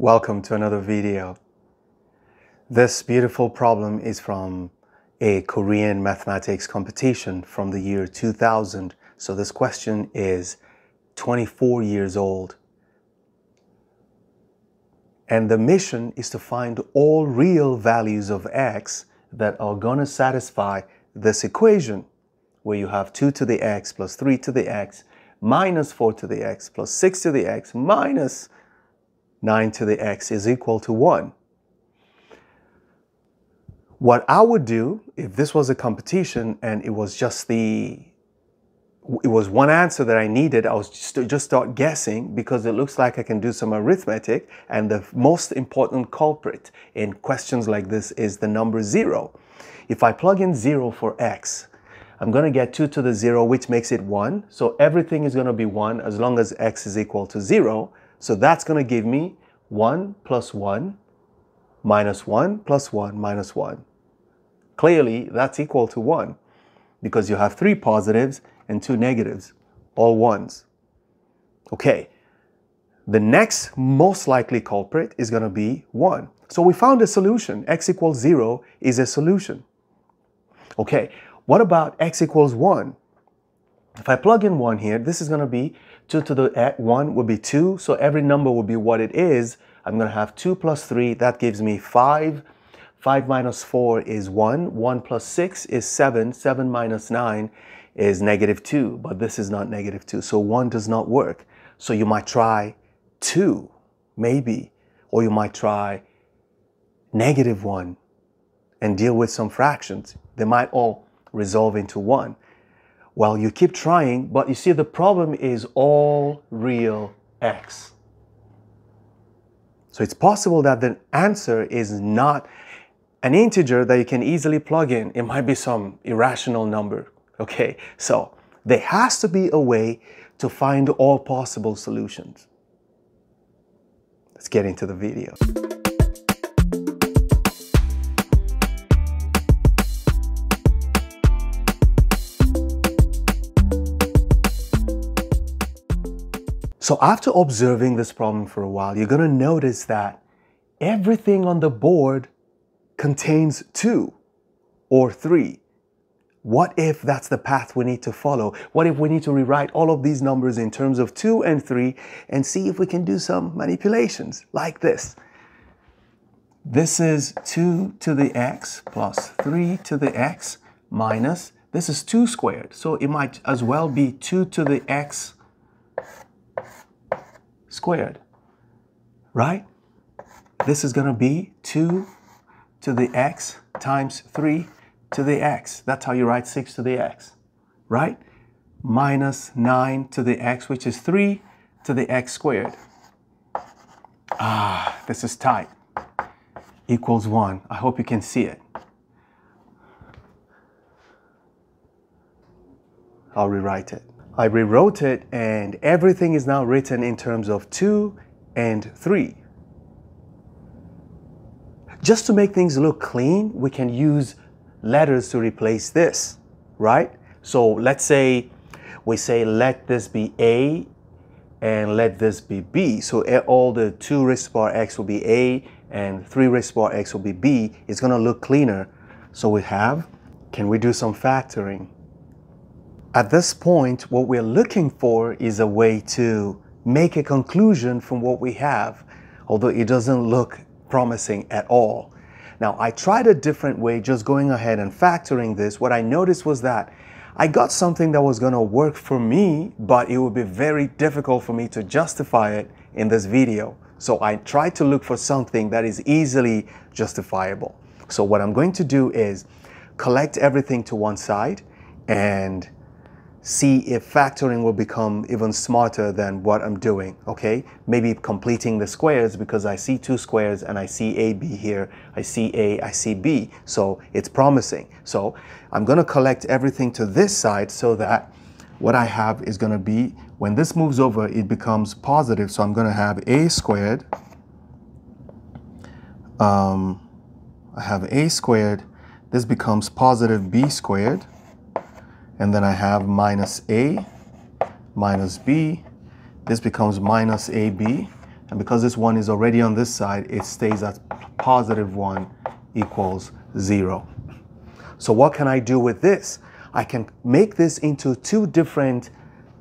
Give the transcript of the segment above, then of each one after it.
Welcome to another video. This beautiful problem is from a Korean mathematics competition from the year 2000. So this question is 24 years old. And the mission is to find all real values of x that are going to satisfy this equation where you have 2 to the x plus 3 to the x minus 4 to the x plus 6 to the x minus 9 to the x is equal to 1. What I would do if this was a competition and it was just the it was one answer that I needed. I was just, just start guessing because it looks like I can do some arithmetic. And the most important culprit in questions like this is the number zero. If I plug in zero for x, I'm going to get 2 to the 0, which makes it 1. So everything is going to be 1 as long as x is equal to 0. So that's going to give me 1 plus 1 minus 1 plus 1 minus 1. Clearly, that's equal to 1 because you have three positives and two negatives, all ones. Okay, the next most likely culprit is going to be 1. So we found a solution. x equals 0 is a solution. Okay, what about x equals 1? If I plug in 1 here, this is going to be 2 to the eh, 1 would be 2. So every number will be what it is. I'm going to have 2 plus 3. That gives me 5. 5 minus 4 is 1. 1 plus 6 is 7. 7 minus 9 is negative 2. But this is not negative 2. So 1 does not work. So you might try 2, maybe. Or you might try negative 1 and deal with some fractions. They might all resolve into one. Well, you keep trying, but you see the problem is all real x. So it's possible that the answer is not an integer that you can easily plug in. It might be some irrational number. Okay, so there has to be a way to find all possible solutions. Let's get into the video. So after observing this problem for a while, you're going to notice that everything on the board contains two or three. What if that's the path we need to follow? What if we need to rewrite all of these numbers in terms of two and three and see if we can do some manipulations like this? This is 2 to the x plus 3 to the x minus, this is 2 squared. So it might as well be 2 to the x squared, right? This is going to be 2 to the x times 3 to the x. That's how you write 6 to the x, right? Minus 9 to the x, which is 3 to the x squared. Ah, this is tight. Equals 1. I hope you can see it. I'll rewrite it. I rewrote it and everything is now written in terms of 2 and 3. Just to make things look clean, we can use letters to replace this, right? So let's say we say let this be A and let this be B. So all the 2 raised to power x will be A and 3 raised to power x will be B. It's going to look cleaner. So we have, can we do some factoring? At this point, what we're looking for is a way to make a conclusion from what we have, although it doesn't look promising at all. Now, I tried a different way, just going ahead and factoring this. What I noticed was that I got something that was going to work for me, but it would be very difficult for me to justify it in this video. So I tried to look for something that is easily justifiable. So what I'm going to do is collect everything to one side and see if factoring will become even smarter than what I'm doing, okay? Maybe completing the squares because I see two squares and I see A, B here, I see A, I see B, so it's promising. So I'm gonna collect everything to this side so that what I have is gonna be, when this moves over, it becomes positive, so I'm gonna have A squared, um, I have A squared, this becomes positive B squared, and then I have minus A minus B. This becomes minus AB. And because this 1 is already on this side, it stays at positive 1 equals 0. So what can I do with this? I can make this into two different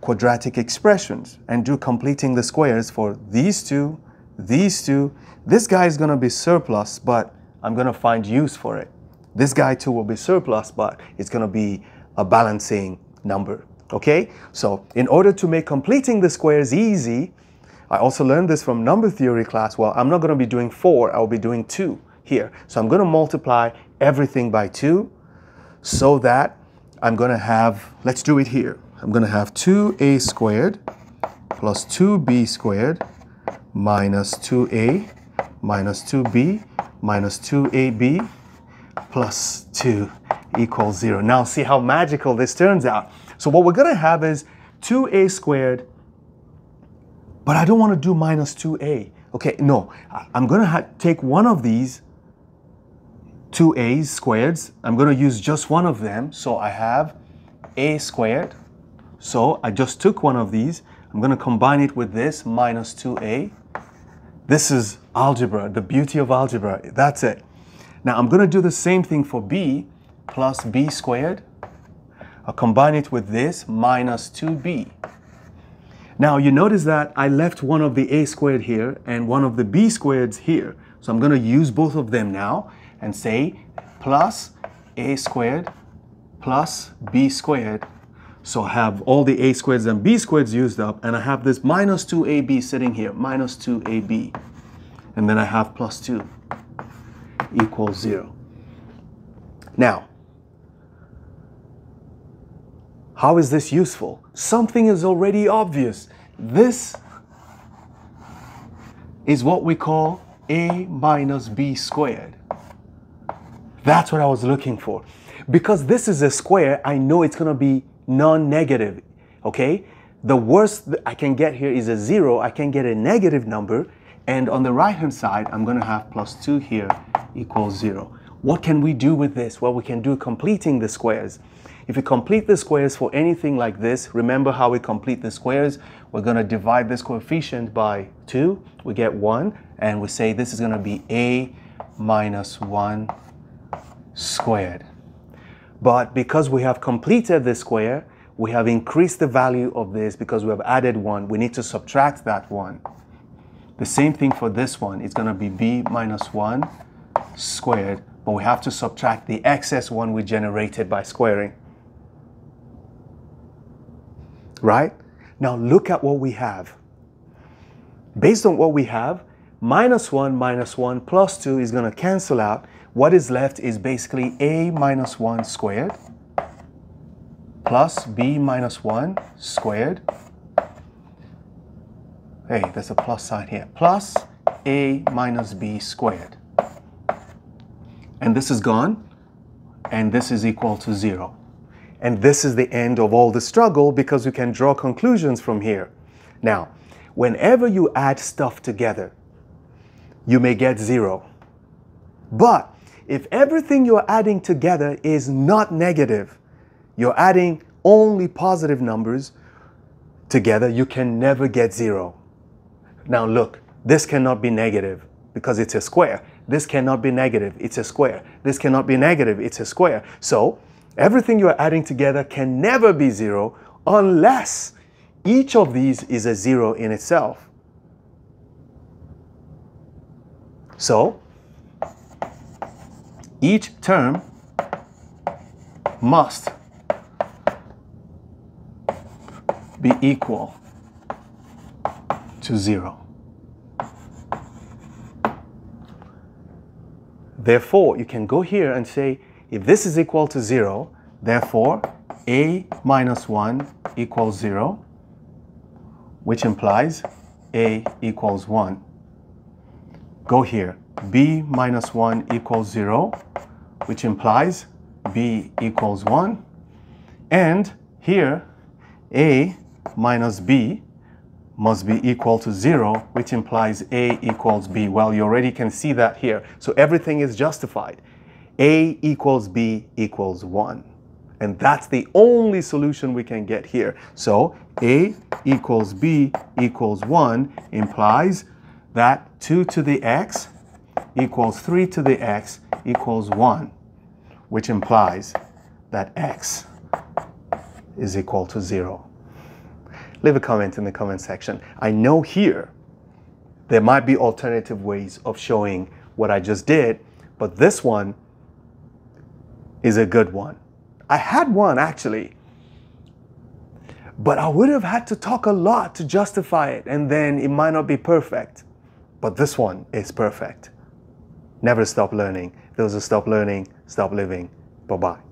quadratic expressions and do completing the squares for these two, these two. This guy is going to be surplus, but I'm going to find use for it. This guy too will be surplus, but it's going to be a balancing number. Okay, so in order to make completing the squares easy, I also learned this from number theory class. Well, I'm not going to be doing 4, I'll be doing 2 here. So I'm going to multiply everything by 2 so that I'm going to have, let's do it here. I'm going to have 2a squared plus 2b squared minus 2a minus 2b minus 2ab plus 2 equals 0. Now see how magical this turns out. So what we're going to have is 2a squared, but I don't want to do minus 2a. Okay, no, I'm going to take one of these two a's squareds. I'm going to use just one of them. So I have a squared. So I just took one of these. I'm going to combine it with this minus 2a. This is algebra, the beauty of algebra. That's it. Now I'm going to do the same thing for b plus b squared. I'll combine it with this minus 2b. Now you notice that I left one of the a squared here and one of the b squareds here. So I'm going to use both of them now and say plus a squared plus b squared. So I have all the a squareds and b squareds used up and I have this minus 2ab sitting here, minus 2ab. And then I have plus 2 equals 0. Now, how is this useful? Something is already obvious. This is what we call a minus b squared. That's what I was looking for. Because this is a square, I know it's going to be non-negative, okay? The worst I can get here is a zero. I can get a negative number. And on the right-hand side, I'm going to have plus 2 here equals 0. What can we do with this? Well, we can do completing the squares. If we complete the squares for anything like this, remember how we complete the squares? We're going to divide this coefficient by 2. We get 1. And we say this is going to be a minus 1 squared. But because we have completed the square, we have increased the value of this because we have added 1. We need to subtract that 1. The same thing for this one. It's going to be b minus 1 squared, but we have to subtract the excess 1 we generated by squaring right? Now look at what we have. Based on what we have, minus 1 minus 1 plus 2 is going to cancel out. What is left is basically a minus 1 squared plus b minus 1 squared. Hey, there's a plus sign here. Plus a minus b squared. And this is gone, and this is equal to 0. And this is the end of all the struggle because you can draw conclusions from here. Now, whenever you add stuff together, you may get zero. But if everything you're adding together is not negative, you're adding only positive numbers together, you can never get zero. Now look, this cannot be negative because it's a square. This cannot be negative, it's a square. This cannot be negative, it's a square. So Everything you're adding together can never be zero unless each of these is a zero in itself. So, each term must be equal to zero. Therefore, you can go here and say if this is equal to 0, therefore a minus 1 equals 0, which implies a equals 1. Go here. b minus 1 equals 0, which implies b equals 1. And here, a minus b must be equal to 0, which implies a equals b. Well, you already can see that here. So everything is justified. A equals B equals 1. And that's the only solution we can get here. So A equals B equals 1 implies that 2 to the x equals 3 to the x equals 1, which implies that x is equal to 0. Leave a comment in the comment section. I know here there might be alternative ways of showing what I just did, but this one is a good one. I had one actually, but I would have had to talk a lot to justify it, and then it might not be perfect. But this one is perfect. Never stop learning. Those who stop learning, stop living. Bye bye.